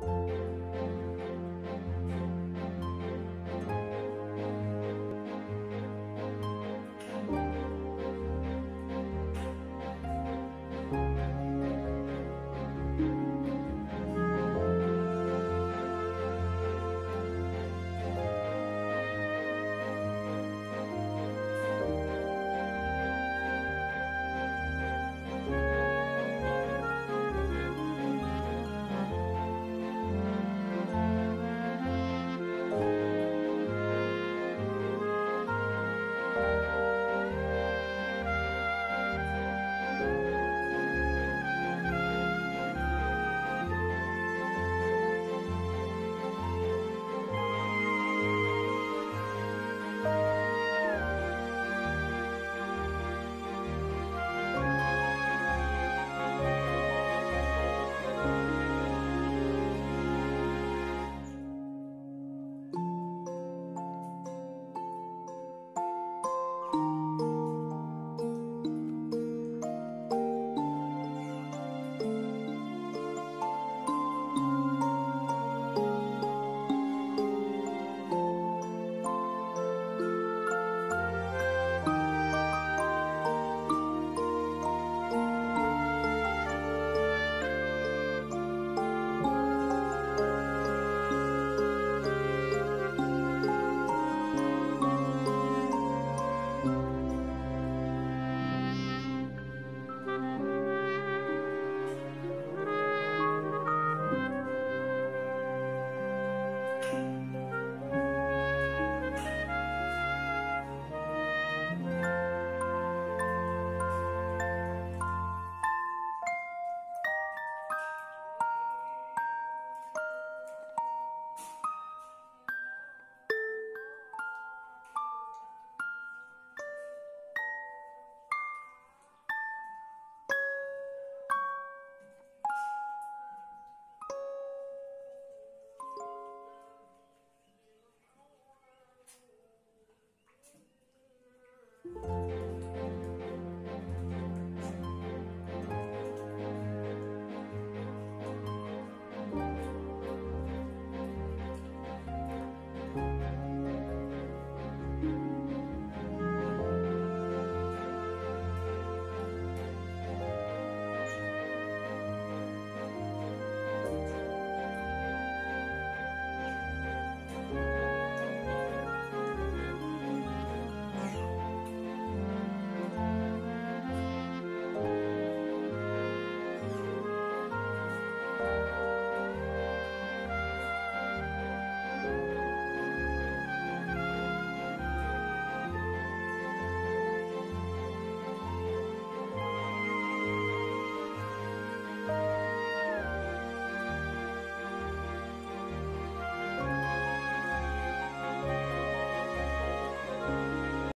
Bye. Bye.